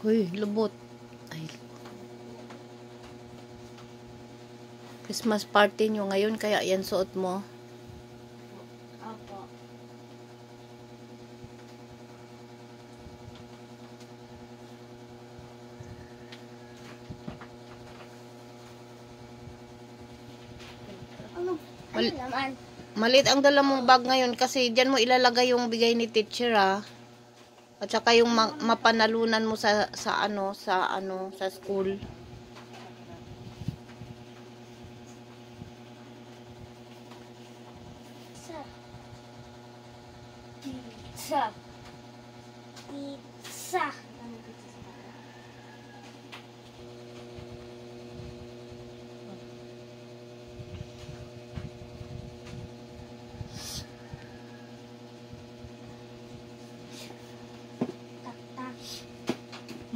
Uy, lubot. Ay. Christmas party nyo ngayon, kaya yan suot mo. Ano? Ano Mal- naman? Malit ang dala mong bag ngayon kasi dyan mo ilalagay yung bigay ni teacher ah. At saka yung ma- mapanalunan mo sa sa ano sa ano sa school. Pizza. Pizza. Pizza.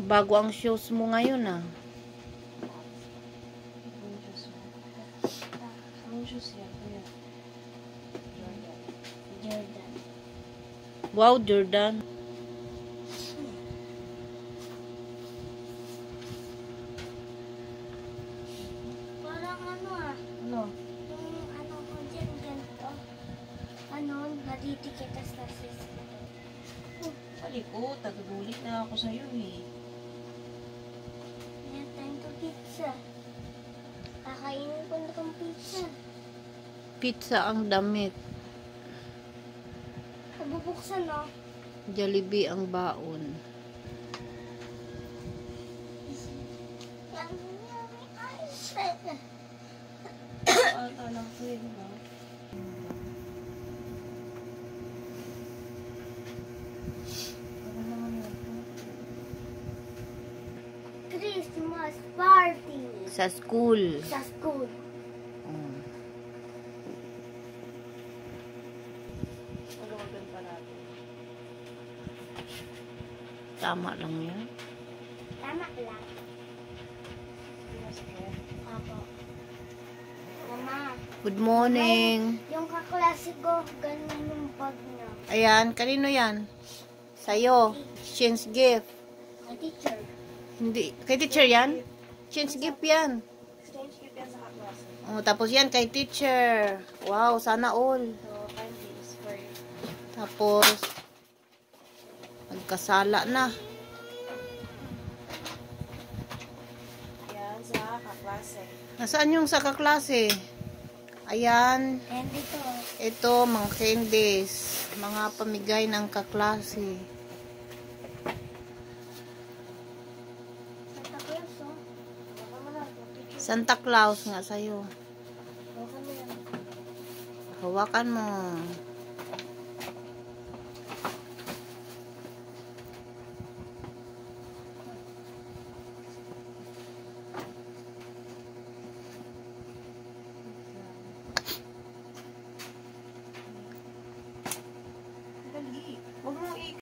Bago ang shoes mo ngayon ah. Wow, Jordan. Parang ano ah. Ano? Yung ano ko dyan, ganito. Ano, nadidikit as nasis. Balik ko, tagagulit na ako sa'yo eh. Yan, time to pizza. Kakainin ko na kong pizza. Pizza ang damit. Nabubuksan no? Jollibee ang baon. Ata lang naman yun? Christmas party. Sa school. Sa school. Natin. Tama lang yan. Tama lang. Ako. Mama, Good morning. yung kaklase ko, ganun yung bag niya. Ayan, kanino yan? Sa'yo. Change gift. My teacher. Hindi. Kay teacher yan? Change gift yan. Exchange gift yan sa kaklase. Oh, tapos yan kay teacher. Wow, sana all. So, for you. Tapos, magkasala na. Yan sa kaklase. Nasaan yung sa kaklase? Ayan. And ito, Ito, mga candies. Mga pamigay ng kaklase. Santa Claus, oh. Baka mo na, mag-picture. Santa Claus nga sa'yo. Hawakan mo.